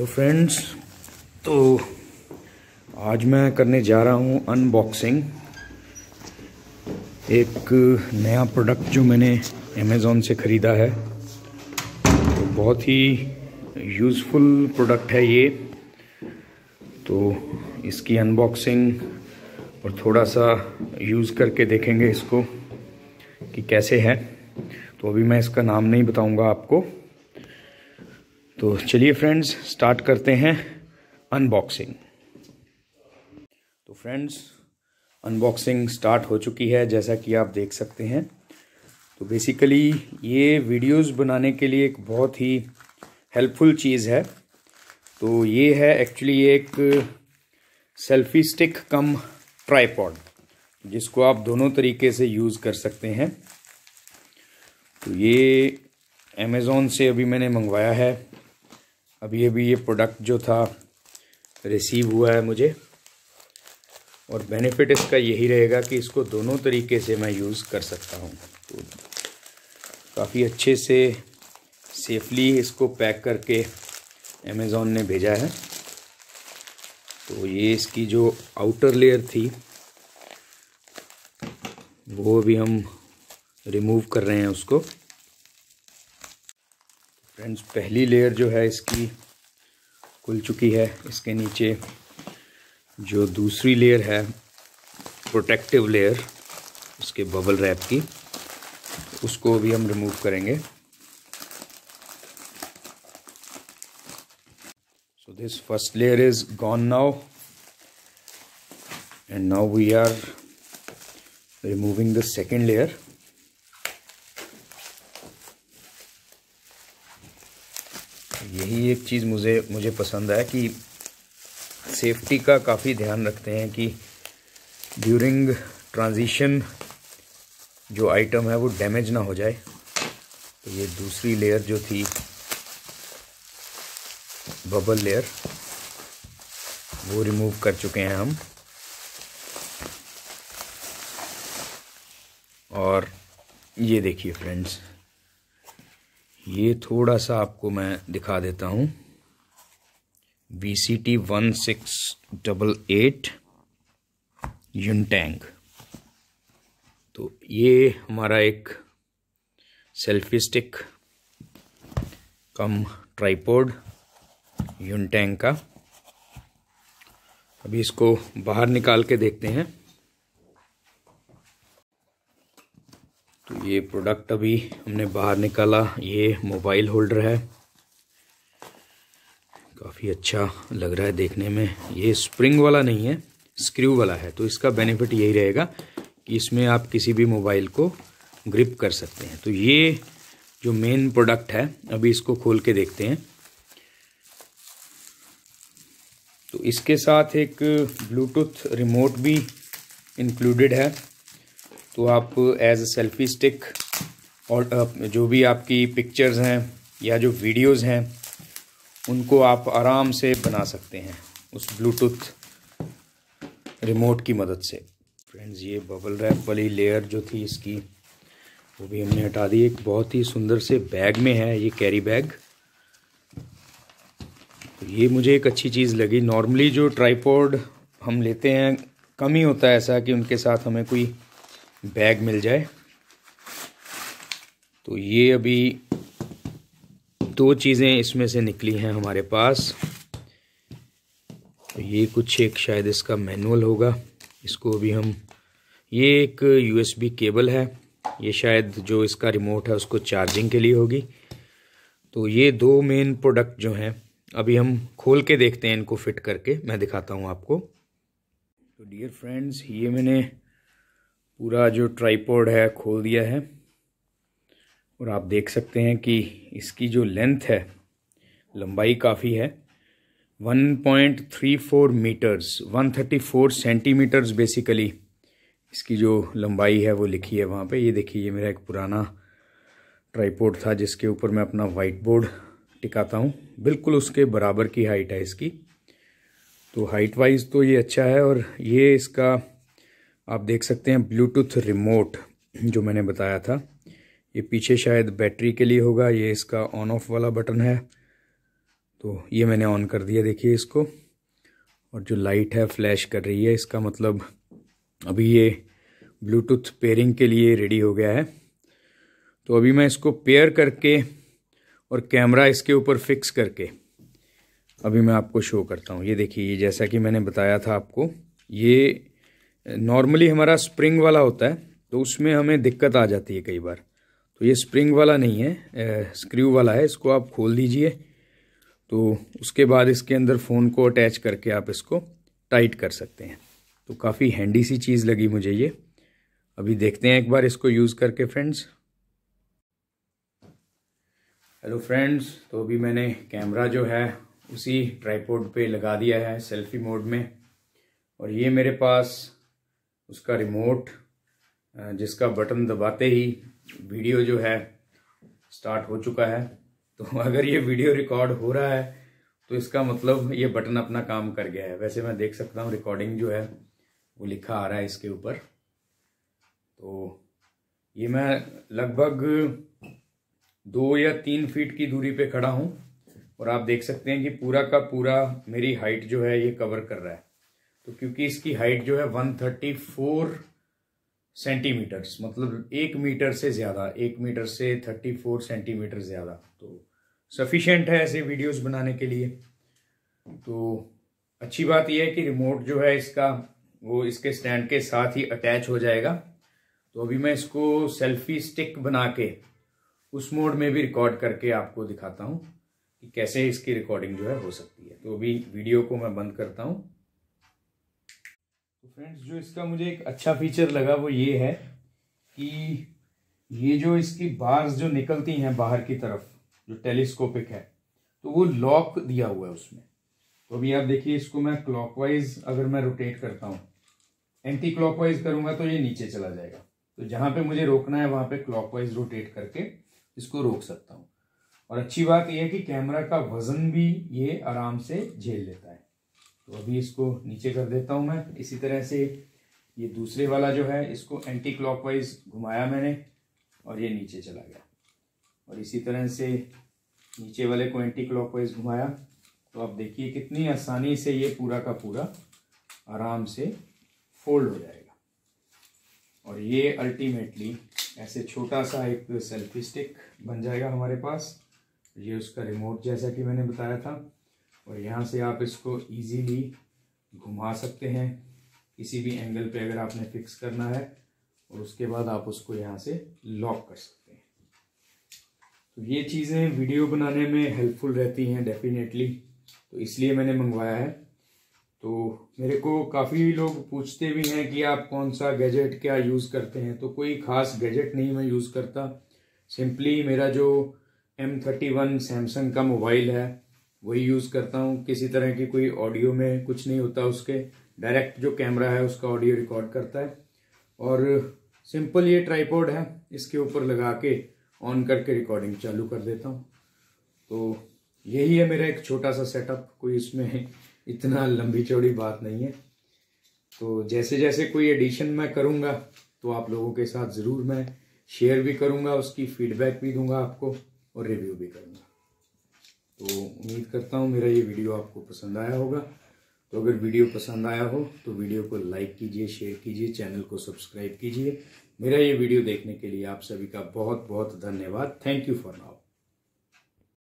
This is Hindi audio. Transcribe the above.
हेलो फ्रेंड्स तो आज मैं करने जा रहा हूँ अनबॉक्सिंग एक नया प्रोडक्ट जो मैंने अमेज़ोन से ख़रीदा है. तो बहुत ही यूज़फुल प्रोडक्ट है ये. तो इसकी अनबॉक्सिंग और थोड़ा सा यूज़ करके देखेंगे इसको कि कैसे है. तो अभी मैं इसका नाम नहीं बताऊँगा आपको. तो चलिए फ्रेंड्स स्टार्ट करते हैं अनबॉक्सिंग तो फ्रेंड्स अनबॉक्सिंग स्टार्ट हो चुकी है, जैसा कि आप देख सकते हैं। तो बेसिकली ये वीडियोस बनाने के लिए एक बहुत ही हेल्पफुल चीज़ है। तो ये है एक्चुअली एक सेल्फी स्टिक कम ट्राईपॉड जिसको आप दोनों तरीके से यूज़ कर सकते हैं। तो ये अमेज़ोन से अभी मैंने मंगवाया है। अभी अभी ये प्रोडक्ट जो था रिसीव हुआ है मुझे। और बेनिफिट इसका यही रहेगा कि इसको दोनों तरीके से मैं यूज़ कर सकता हूँ। तो काफ़ी अच्छे से सेफली इसको पैक करके अमेज़ोन ने भेजा है। तो ये इसकी जो आउटर लेयर थी, वो भी हम रिमूव कर रहे हैं उसको। फ्रेंड्स पहली लेयर जो है इसकी खुल चुकी है। इसके नीचे जो दूसरी लेयर है प्रोटेक्टिव लेयर उसके बबल रैप की, उसको भी हम रिमूव करेंगे। So this first layer is gone now and now we are removing the second layer यही एक चीज़ मुझे मुझे पसंद है कि सेफ्टी का काफ़ी ध्यान रखते हैं कि ड्यूरिंग ट्रांजिशन जो आइटम है वो डैमेज ना हो जाए। तो ये दूसरी लेयर जो थी बबल लेयर वो रिमूव कर चुके हैं हम। और ये देखिए फ्रेंड्स ये थोड़ा सा आपको मैं दिखा देता हूँ। V C T one six double eight Yunteng तो ये हमारा एक selfie stick cum tripod Yunteng का। अभी इसको बाहर निकाल के देखते हैं। तो ये प्रोडक्ट अभी हमने बाहर निकाला। ये मोबाइल होल्डर है। काफ़ी अच्छा लग रहा है देखने में। ये स्प्रिंग वाला नहीं है स्क्रू वाला है। तो इसका बेनिफिट यही रहेगा कि इसमें आप किसी भी मोबाइल को ग्रिप कर सकते हैं। तो ये जो मेन प्रोडक्ट है, अभी इसको खोल के देखते हैं। तो इसके साथ एक ब्लूटूथ रिमोट भी इंक्लूडेड है। तो आप एज अ सेल्फी स्टिक और जो भी आपकी पिक्चर्स हैं या जो वीडियोस हैं, उनको आप आराम से बना सकते हैं उस ब्लूटूथ रिमोट की मदद से। फ्रेंड्स ये बबल रैप वाली लेयर जो थी इसकी, वो भी हमने हटा दी। एक बहुत ही सुंदर से बैग में है ये कैरी बैग तो ये मुझे एक अच्छी चीज़ लगी। नॉर्मली जो ट्राईपोर्ड हम लेते हैं, कम ही होता है ऐसा कि उनके साथ हमें कोई बैग मिल जाए। तो ये अभी दो चीज़ें इसमें से निकली हैं हमारे पास। तो ये कुछ एक शायद इसका मैनुअल होगा। इसको अभी हम, ये एक यूएसबी केबल है। ये शायद जो इसका रिमोट है उसको चार्जिंग के लिए होगी। तो ये दो मेन प्रोडक्ट जो हैं, अभी हम खोल के देखते हैं इनको फिट करके। मैं दिखाता हूँ आपको। तो डियर फ्रेंड्स, ये मैंने पूरा जो ट्राईपोर्ड है, खोल दिया है। और आप देख सकते हैं कि इसकी जो लेंथ है, लंबाई काफ़ी है। 1.34 मीटर्स 134 सेंटीमीटर्स बेसिकली इसकी जो लंबाई है, वो लिखी है वहाँ पे। ये देखिए, ये मेरा एक पुराना ट्राईपोर्ड था, जिसके ऊपर मैं अपना वाइट बोर्ड टिकाता हूँ। बिल्कुल उसके बराबर की हाइट है इसकी। तो हाइट वाइज तो ये अच्छा है और ये इसका आप देख सकते हैं ब्लूटूथ रिमोट जो मैंने बताया था। ये पीछे शायद बैटरी के लिए होगा, ये इसका ऑन ऑफ़ वाला बटन है। तो ये मैंने ऑन कर दिया, देखिए इसको। और जो लाइट है फ्लैश कर रही है, इसका मतलब अभी ये ब्लूटूथ पेयरिंग के लिए रेडी हो गया है। तो अभी मैं इसको पेयर करके और कैमरा इसके ऊपर फिक्स करके अभी मैं आपको शो करता हूँ। ये देखिए, ये जैसा कि मैंने बताया था आपको, ये नॉर्मली हमारा स्प्रिंग वाला होता है तो उसमें हमें दिक्कत आ जाती है कई बार। तो ये स्प्रिंग वाला नहीं है स्क्रू वाला है, इसको आप खोल दीजिए। तो उसके बाद इसके अंदर फ़ोन को अटैच करके आप इसको टाइट कर सकते हैं। तो काफ़ी हैंडी सी चीज़ लगी मुझे ये। अभी देखते हैं एक बार इसको यूज़ करके फ्रेंड्स हेलो फ्रेंड्स तो अभी मैंने कैमरा जो है, उसी ट्राईपोर्ड पे लगा दिया है सेल्फी मोड में। और ये मेरे पास उसका रिमोट जिसका बटन दबाते ही वीडियो जो है स्टार्ट हो चुका है। तो अगर ये वीडियो रिकॉर्ड हो रहा है तो इसका मतलब ये बटन अपना काम कर गया है। वैसे मैं देख सकता हूँ रिकॉर्डिंग जो है, वो लिखा आ रहा है इसके ऊपर। तो ये मैं लगभग दो या तीन फीट की दूरी पे खड़ा हूँ और आप देख सकते हैं कि पूरा का पूरा मेरी हाइट जो है ये कवर कर रहा है। तो क्योंकि इसकी हाइट जो है 134 सेंटीमीटर्स मतलब एक मीटर से ज़्यादा, एक मीटर से 34 सेंटीमीटर ज़्यादा। तो सफिशेंट है ऐसे वीडियोस बनाने के लिए। तो अच्छी बात यह है कि रिमोट जो है इसका, वो इसके स्टैंड के साथ ही अटैच हो जाएगा। तो अभी मैं इसको सेल्फी स्टिक बना के उस मोड में भी रिकॉर्ड करके आपको दिखाता हूँ कि कैसे इसकी रिकॉर्डिंग जो है हो सकती है। तो अभी वीडियो को मैं बंद करता हूँ। तो फ्रेंड्स, जो इसका मुझे एक अच्छा फीचर लगा वो ये है कि ये जो इसकी बार्स जो निकलती हैं बाहर की तरफ़, जो टेलीस्कोपिक है तो वो लॉक दिया हुआ है उसमें। तो अभी आप देखिए, इसको मैं क्लॉकवाइज अगर मैं रोटेट करता हूँ एंटी क्लॉकवाइज करूँगा तो ये नीचे चला जाएगा। तो जहाँ पे मुझे रोकना है, वहाँ पे क्लॉकवाइज रोटेट करके इसको रोक सकता हूँ। और अच्छी बात यह है कि कैमरा का वज़न भी ये आराम से झेल लेता है। तो अभी इसको नीचे कर देता हूँ मैं। इसी तरह से ये दूसरे वाला जो है, इसको एंटी क्लॉकवाइज घुमाया मैंने और ये नीचे चला गया। और इसी तरह से नीचे वाले को एंटी क्लॉकवाइज घुमाया। तो आप देखिए कितनी आसानी से ये पूरा का पूरा आराम से फोल्ड हो जाएगा। और ये अल्टीमेटली ऐसे छोटा सा एक सेल्फी स्टिक बन जाएगा हमारे पास। ये उसका रिमोट जैसा कि मैंने बताया था। और यहाँ से आप इसको इजीली घुमा सकते हैं। किसी भी एंगल पे अगर आपने फिक्स करना है और उसके बाद आप उसको यहाँ से लॉक कर सकते हैं। तो ये चीज़ें वीडियो बनाने में हेल्पफुल रहती हैं डेफिनेटली तो इसलिए मैंने मंगवाया है। तो मेरे को काफ़ी लोग पूछते भी हैं कि आप कौन सा गैजेट क्या यूज़ करते हैं। तो कोई ख़ास गैजेट नहीं मैं यूज़ करता। सिंपली मेरा जो एम थर्टी वन सैमसंग का मोबाइल है वही यूज़ करता हूँ। किसी तरह की कोई ऑडियो में कुछ नहीं होता उसके। डायरेक्ट जो कैमरा है उसका ऑडियो रिकॉर्ड करता है। और सिंपल ये ट्राईपोर्ड है, इसके ऊपर लगा के ऑन करके रिकॉर्डिंग चालू कर देता हूँ। तो यही है मेरा एक छोटा सा सेटअप। कोई इसमें इतना लंबी चौड़ी बात नहीं है। तो जैसे जैसे कोई एडिशन मैं करूँगा तो आप लोगों के साथ ज़रूर मैं शेयर भी करूँगा, उसकी फीडबैक भी दूँगा आपको और रिव्यू भी करूँगा। तो उम्मीद करता हूँ मेरा ये वीडियो आपको पसंद आया होगा। तो अगर वीडियो पसंद आया हो तो वीडियो को लाइक कीजिए, शेयर कीजिए, चैनल को सब्सक्राइब कीजिए। मेरा ये वीडियो देखने के लिए आप सभी का बहुत बहुत धन्यवाद। Thank you for now.